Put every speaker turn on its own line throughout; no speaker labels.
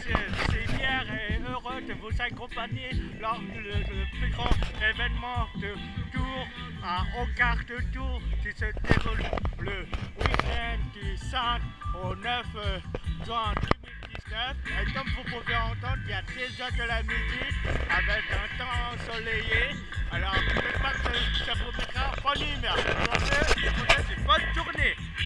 c'est fier et heureux de vous accompagner lors du plus grand événement de Tour à Ocar de Tour qui se déroule le week-end du 5 au 9 juin 2019. Et comme vous pouvez entendre, il y a déjà de la musique avec un temps ensoleillé. Alors, j'espère que ça vous mettra en une bonne journée.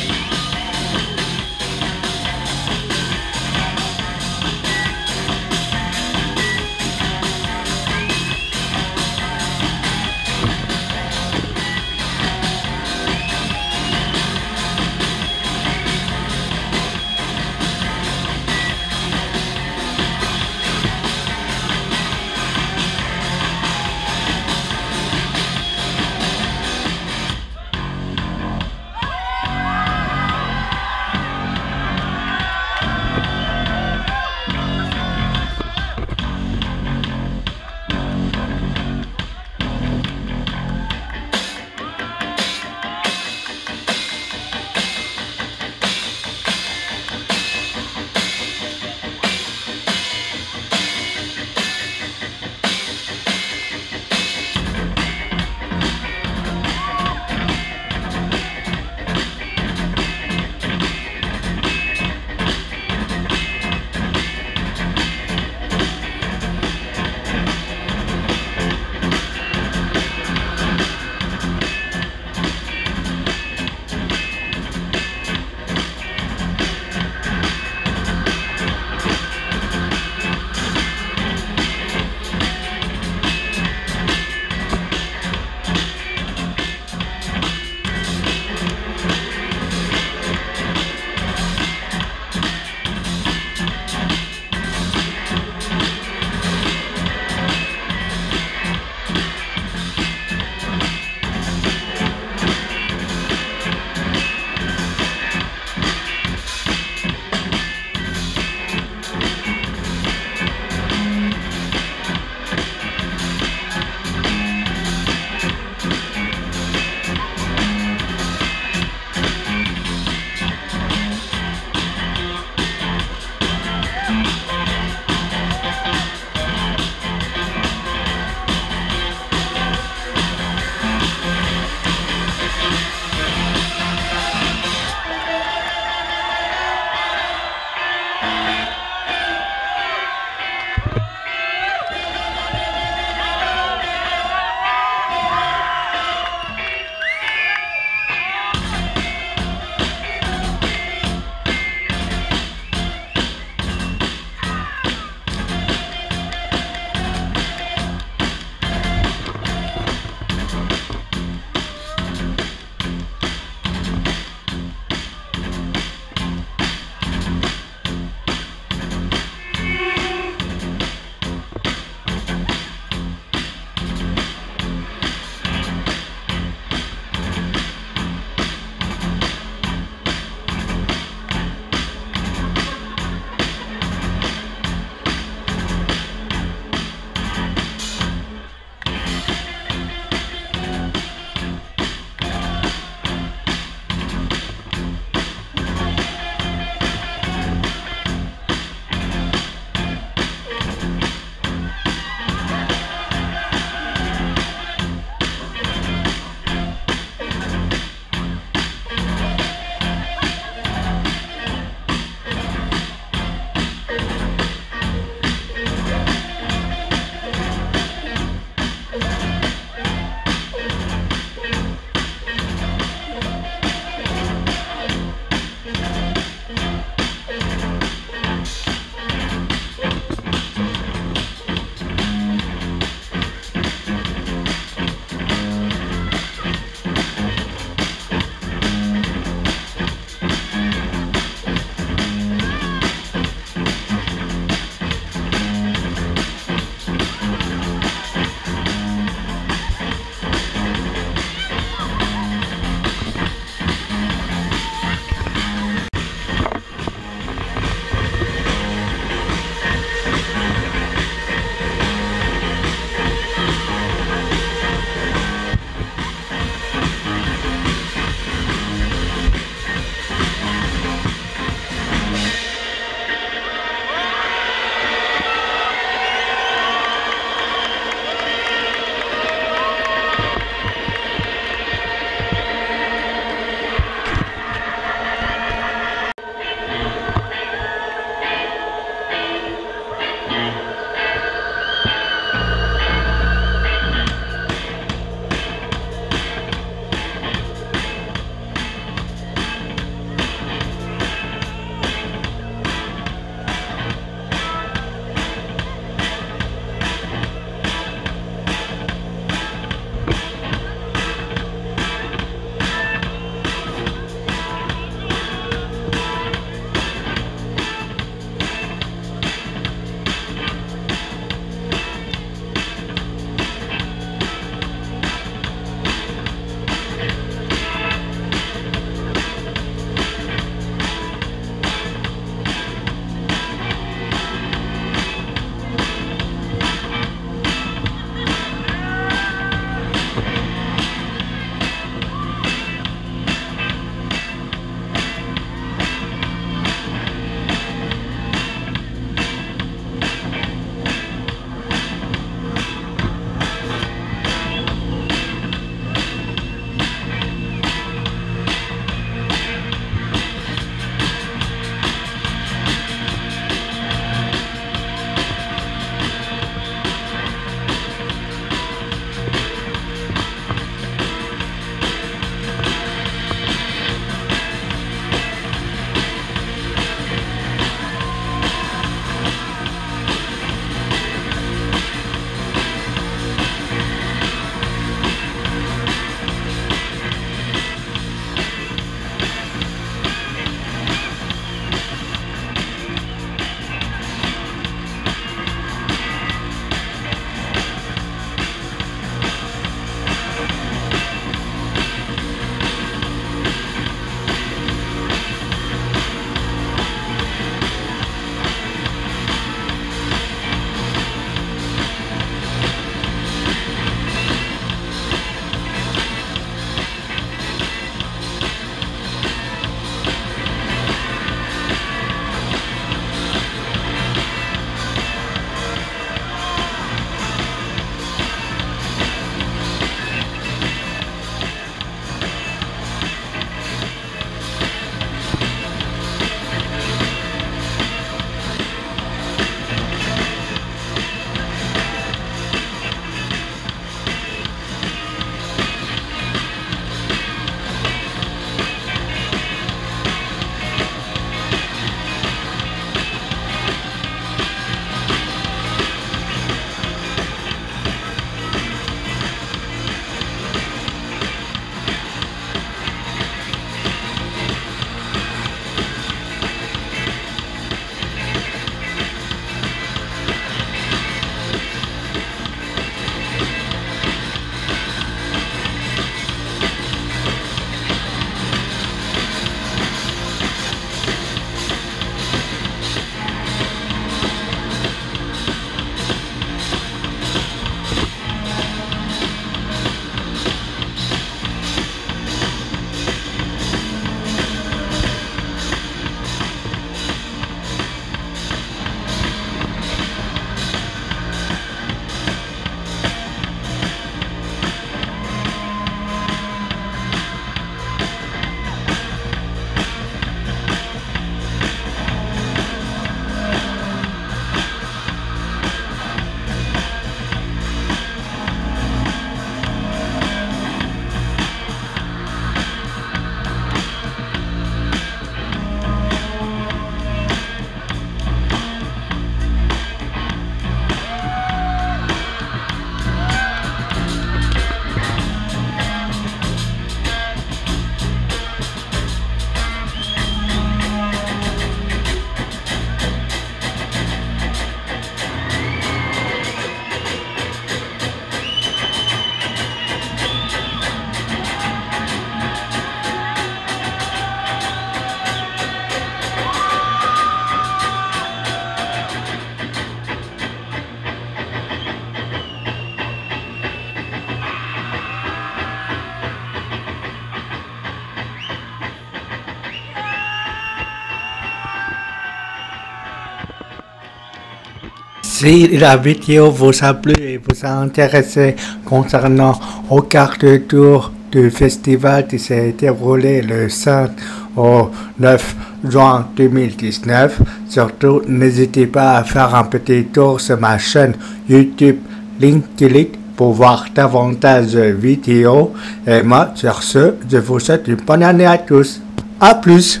Si la vidéo vous a plu et vous a intéressé concernant aux cartes de tour du festival qui s'est déroulé le 5 au 9 juin 2019, surtout n'hésitez pas à faire un petit tour sur ma chaîne YouTube LinkedIn pour voir davantage de vidéos. Et moi, sur ce, je vous souhaite une bonne année à tous. A plus